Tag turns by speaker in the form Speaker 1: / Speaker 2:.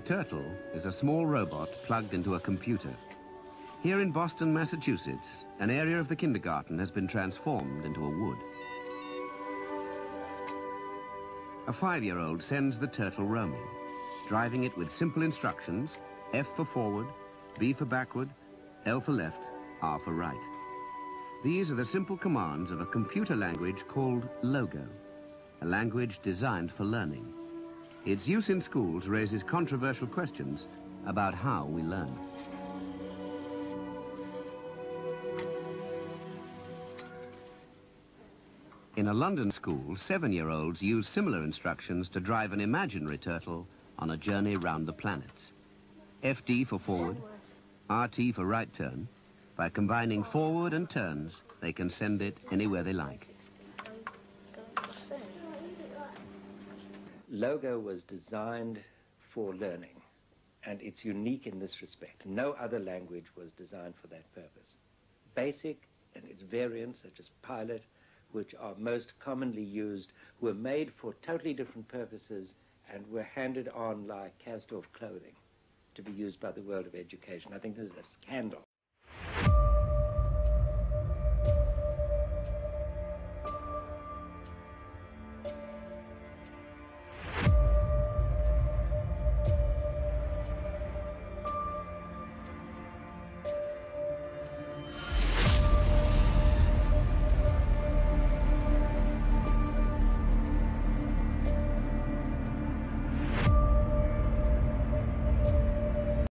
Speaker 1: turtle is a small robot plugged into a computer. Here in Boston, Massachusetts, an area of the kindergarten has been transformed into a wood. A five-year-old sends the turtle roaming, driving it with simple instructions, F for forward, B for backward, L for left, R for right. These are the simple commands of a computer language called Logo, a language designed for learning. Its use in schools raises controversial questions about how we learn. In a London school, seven-year-olds use similar instructions to drive an imaginary turtle on a journey round the planets. FD for forward, RT for right turn. By combining forward and turns, they can send it anywhere they like.
Speaker 2: Logo was designed for learning, and it's unique in this respect. No other language was designed for that purpose. Basic and its variants, such as Pilot, which are most commonly used, were made for totally different purposes and were handed on like cast-off clothing to be used by the world of education. I think this is a scandal.